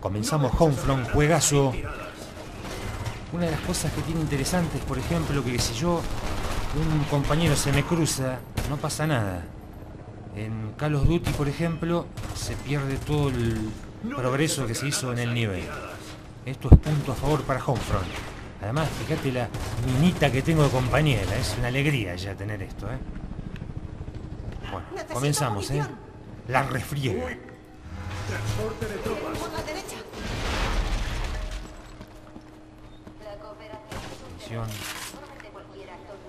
Comenzamos Homefront, juegazo. Una de las cosas que tiene interesantes, por ejemplo, que si yo, un compañero se me cruza, no pasa nada. En Call of Duty, por ejemplo, se pierde todo el progreso que se hizo en el nivel. Esto es punto a favor para Homefront. Además, fíjate la minita que tengo de compañera. Es una alegría ya tener esto, ¿eh? Bueno, comenzamos, ¿eh? La refriega. Transporte de tropas. Derecha. Atención.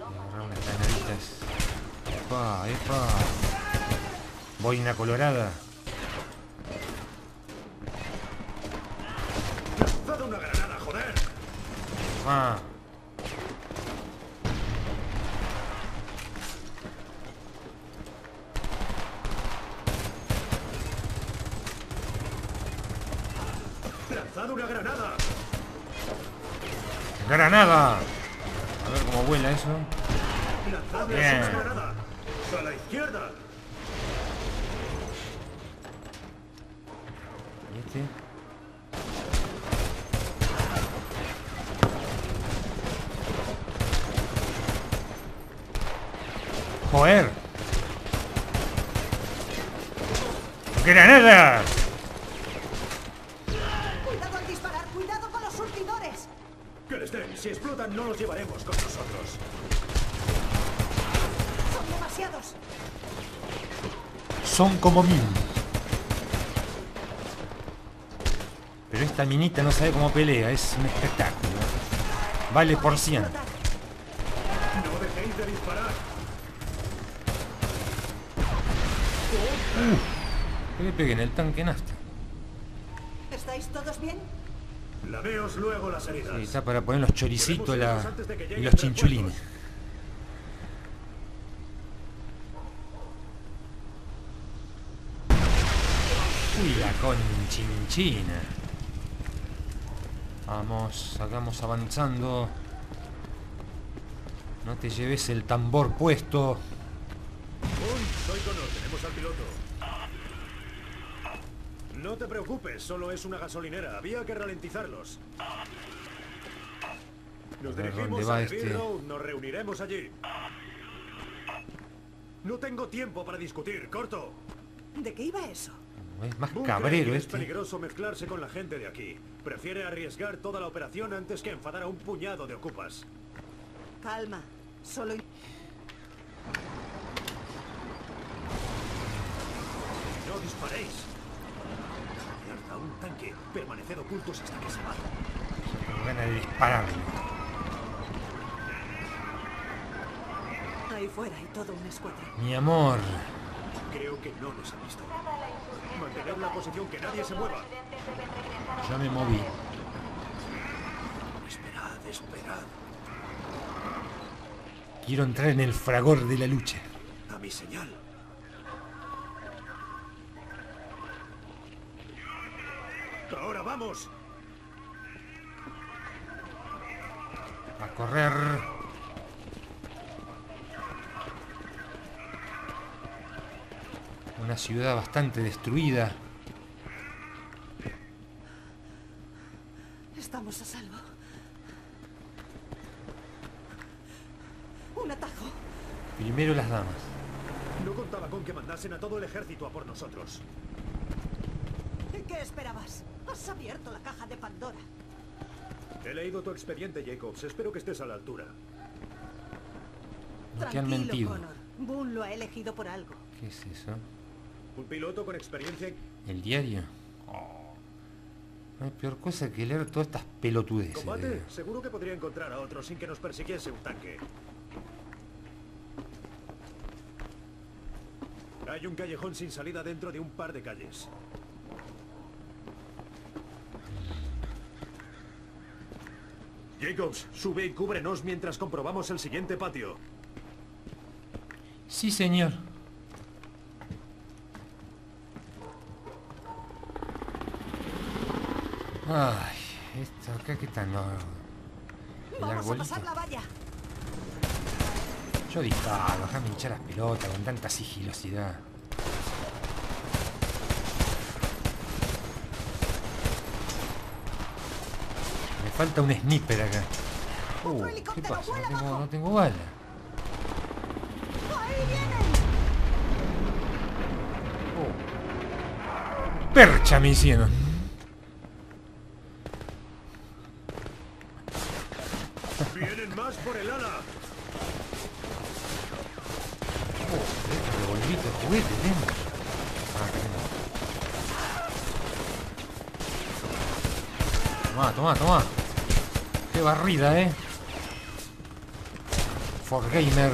Agarrar unas granaditas. Epa, epa. Boina colorada. Lanzad una granada, joder. Ah. Lanzad una granada. ¡Granada! A ver cómo vuela eso. Bien. A la izquierda. ¿Y este? ¡Joder! ¡Granada! Cuidado al disparar. Cuidado con los surtidores. Que les den. Si explotan, no los llevaremos con nosotros. Son demasiados. Son como mil. Pero esta minita no sabe cómo pelea, es un espectáculo. Vale por 100. Explotar. No dejéis de disparar. Que le pegué en el tanque nafta. ¿Estáis todos bien? Laveos luego las heridas. Sí, está para poner los choricitos la- y los chinchulines. Uy, la conchinchina. Vamos, hagamos avanzando. No te lleves el tambor puesto. Un, soy Connor, tenemos al piloto. No te preocupes, solo es una gasolinera. Había que ralentizarlos. Nos dirigimos ¿dónde va a este? Road, nos reuniremos allí. No tengo tiempo para discutir, corto. ¿De qué iba eso? Es más cabrero que Es este. peligroso mezclarse con la gente de aquí. Prefiere arriesgar toda la operación antes que enfadar a un puñado de ocupas. Calma. Solo... No disparéis. Mierda, un tanque. Permaneced ocultos hasta que se vaya. Tengo ganas de dispararle. Ahí fuera hay todo un escuadrón. Mi amor. Creo que no nos ha visto. Mantened la posición, que nadie se mueva. Ya me moví. Esperad, esperad. Quiero entrar en el fragor de la lucha. A mi señal. Ahora vamos. A correr. Una ciudad bastante destruida. Estamos a salvo. Un atajo. Primero las damas. No contaba con que mandasen a todo el ejército a por nosotros. ¿Qué esperabas? Has abierto la caja de Pandora. He leído tu expediente, Jacobs. Espero que estés a la altura. No te han Tranquilo, mentido. Connor. Boone lo ha elegido por algo. ¿Qué es eso? Un piloto con experiencia en ¿El diario? Oh. No hay peor cosa que leer todas estas pelotudeces. combate. Seguro que podría encontrar a otro sin que nos persiguiese un tanque. Hay un callejón sin salida dentro de un par de calles. Jacobs, sube y cúbrenos mientras comprobamos el siguiente patio. Sí, señor. Ay, esto acá qué no. El Vamos a arbolito. pasar la valla. Yo disparo, déjame hinchar las pelotas con tanta sigilosidad. Me falta un sniper acá. Uh, ¿Qué pasa? No tengo, no tengo bala. ¡Ahí vienen! Oh. Percha me hicieron. Vienen más por el ala. Oh, este revolvito de juguete tengo. Ah, tengo. Tomá, tomá, tomá. Qué barrida, eh. For Gamer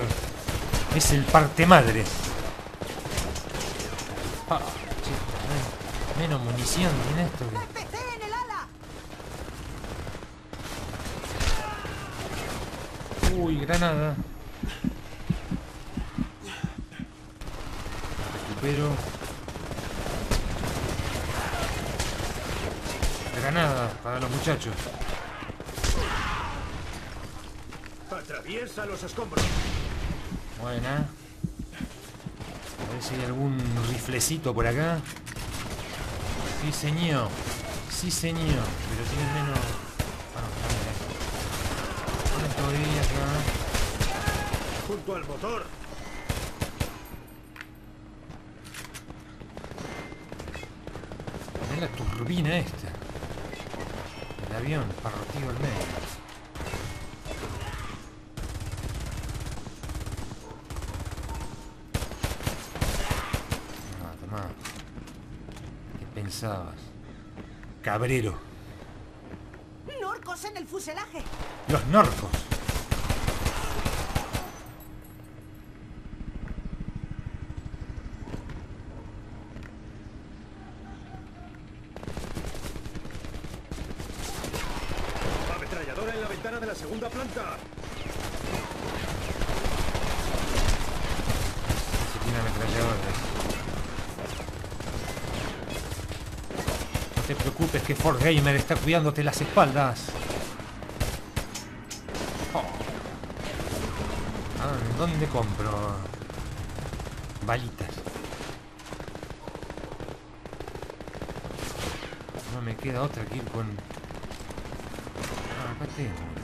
es el parte madre. Ah, men- menos munición tiene esto. Uy, granada. Recupero. Granada para los muchachos. Atraviesa los escombros. Buena. A ver si hay algún riflecito por acá. Sí, señor. Sí, señor. Pero tiene menos... Bueno, también, eh. Ponen todavía acá. Junto al motor. Mirá la turbina esta. El avión partido al medio. Pensabas? Cabrero. ¡Norcos en el fuselaje! Los norcos. Ametralladora en la ventana de la segunda planta. Se tiene ametralladoras. Te preocupes que Ford Gamer está cuidándote las espaldas. Oh. Ah, ¿en ¿Dónde compro? Balitas. No me queda otra que con... Ah, acá.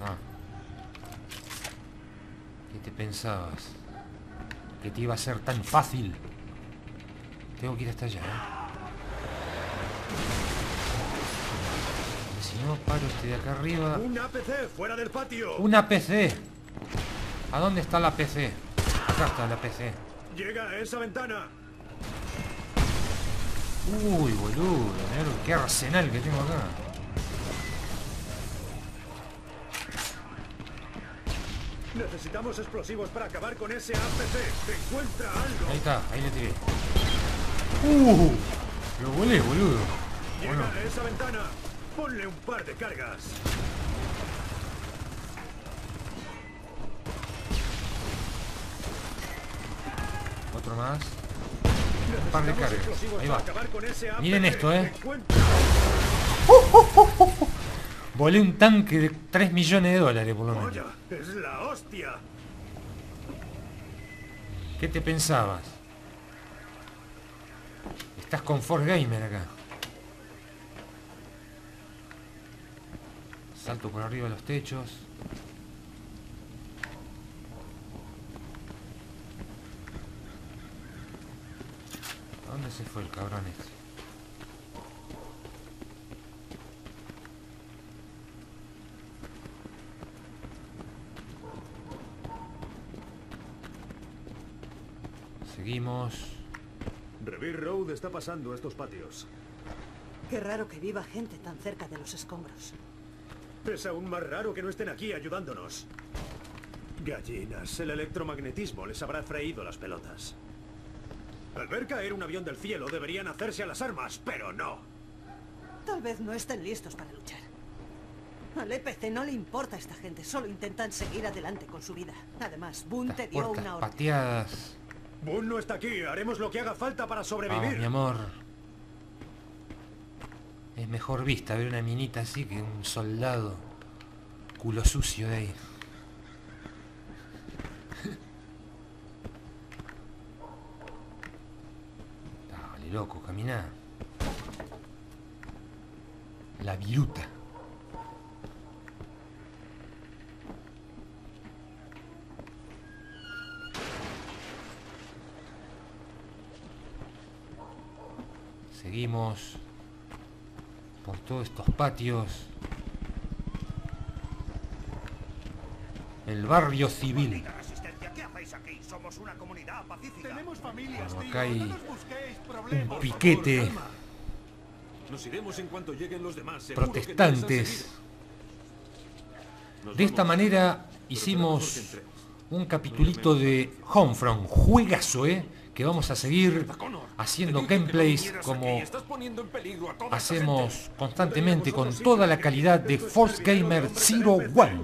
Ah. ¿Qué te pensabas? ¿Que te iba a ser tan fácil? Tengo que ir hasta allá, ¿eh? Si no, paro este de acá arriba. Un APC fuera del patio. ¡Una PC! ¿A dónde está la PC? Acá está la PC. Llega a esa ventana. Uy, boludo, qué arsenal que tengo acá. Necesitamos explosivos para acabar con ese APC. Encuentra algo. Ahí está, ahí le tiré. ¡Uh! Lo volé, boludo. Llega Bueno, a esa ventana. Ponle un par de cargas. otro más. Un par de cargas. Ahí va. Miren esto, ¿eh? Encuentra- Volé un tanque de 3 millones de dólares, por lo menos. Vaya, es la hostia. ¿Qué te pensabas? Estás con Ford Gamer acá. Salto por arriba de los techos. ¿A dónde se fue el cabrón este? Seguimos. Revere Road está pasando estos patios. Qué raro que viva gente tan cerca de los escombros. Es aún más raro que no estén aquí ayudándonos. Gallinas, el electromagnetismo les habrá freído las pelotas. Al ver caer un avión del cielo deberían hacerse a las armas, pero no. Tal vez no estén listos para luchar. Al EPC no le importa a esta gente, solo intentan seguir adelante con su vida. Además, Boone te dio puertas una orden. pateadas. Boone no está aquí, haremos lo que haga falta para sobrevivir. mi amor. Es mejor vista ver una minita así que un soldado culo sucio de ahí. Dale, loco, caminá. La viruta. Seguimos por todos estos patios. El barrio civil. Resistencia, ¿qué hacéis aquí? Somos una comunidad pacífica. Tenemos familias, Bueno, tío. acá hay No Un piquete. Nos iremos en cuanto lleguen los demás. seguro que no les han protestantes. De esta manera hicimos un capitulito de Homefront, juegazo, ¿eh? Que vamos a seguir haciendo gameplays como hacemos constantemente con toda la calidad de Force Gamer Zero One.